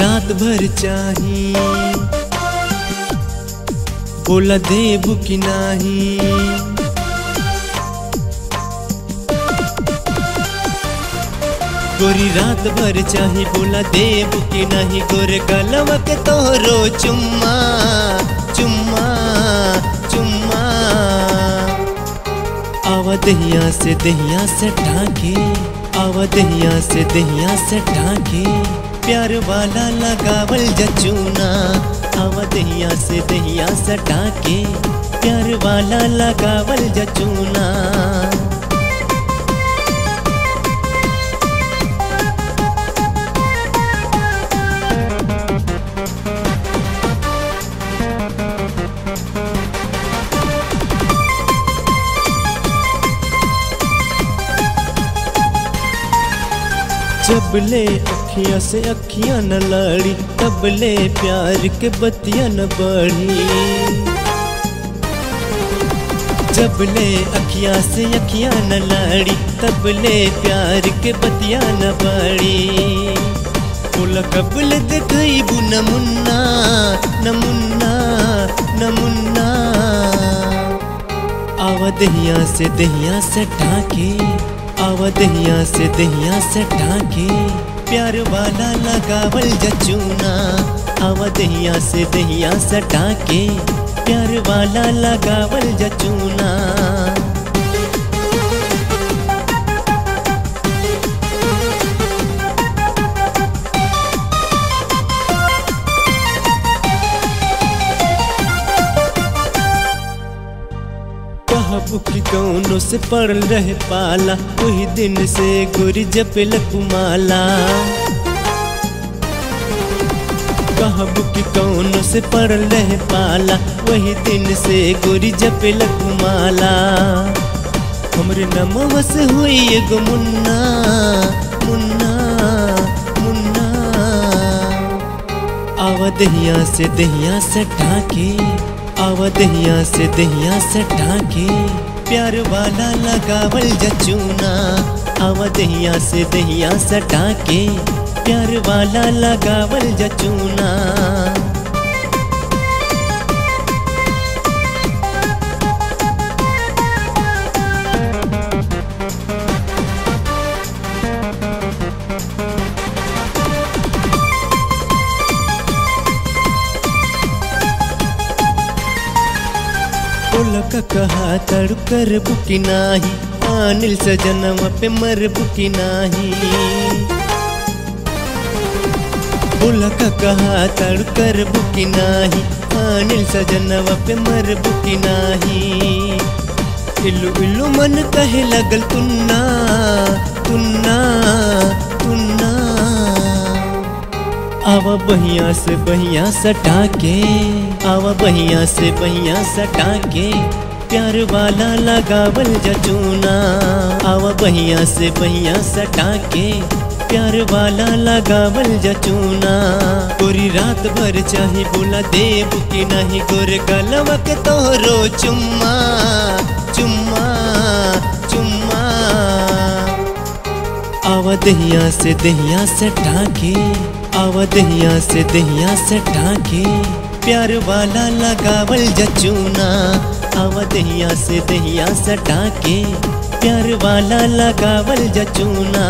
रात भर चाही। बोला देबू की नाही। गोरी रात भर चाही, बोला देबू की नहीं। गोरे कलम के तोहरो चुम्मा चुम्मा चुम्मा। आवा दहिया से दहिया से ढाके, आवा दहिया से दहिया से ढाके। प्यार वाला लगावल जचूना आवा दहिया से दहिया सटा के प्यार वाला लगावल जचूना जब ले अखियाँ से अखियाँ न लड़ी तब ले प्यार के बतिया न बढ़ी जब ले अखियाँ से अखियाँ न लड़ी तब ले प्यार के बतिया न बढ़ी बोला कबल देखई बु न मुन्ना न मुन्ना न मुन्ना आवा दहिया से दहिया से ढाके, आवा दहिया से दहिया से ढाके। प्यार वाला लगावल जचूना आवा दहिया से दहिया सटा के प्यार वाला लगावल जचूना कहबू कि कौनो से पड़ल रहे पाला वही दिन से गोरी जपेल कुमाला कहबू कि कौनो से पड़ल रहे पाला, वही दिन से गोरी जपेल कुमाला हमरे नमवा से हुई एगो मुन्ना मुन्ना मुन्ना। आवा दहिया से दहिया से ढाके आवा दहिया से दहिया से ढाके, प्यार वाला लगावल जचूना आवा दहिया से दहिया से ढाके, प्यार वाला लगावल जचूना कहा तड़ कर बुकी नाही अनिल सजनम पे मर बुकी नाही। बुलक कहा तड़ कर बुकी नाही अनिल सजनम पे मर बुकी नाही। इल्लू इल्लू मन कहे लगल तुन्ना। आवा बहिया से बहिया सटा के आवा बहिया से बहिया सटा के प्यार वाला लगावल जचूना आवा बहिया से बहिया सटा के प्यार वाला लगावल जचूना गोरी रात भर चाहे बोला देव की नहीं, गोरे के तोहरो चुम्मा चुम्मा चुम्मा। आवा दहिया से दहिया से ढाके आवा दहिया से दहिया से ढाके, प्यार वाला लगावल जचूना आवा दहिया से दहिया से ढाके, प्यार वाला लगावल जचूना